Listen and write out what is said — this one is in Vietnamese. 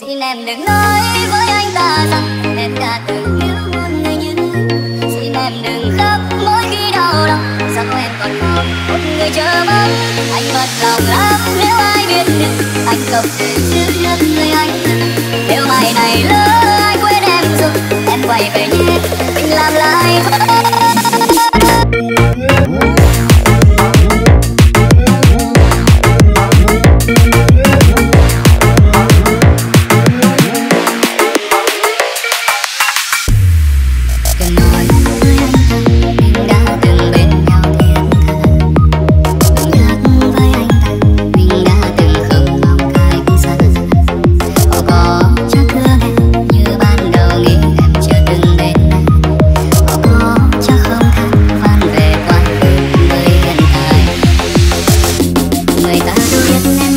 Xin em đừng nói với anh ta rằng em đã từng yêu một người như Xin em đừng khóc mỗi khi đau lòng Rằng em còn có một người chờ mong. Anh mất lòng lắm nếu ai biết được Anh không thể Let's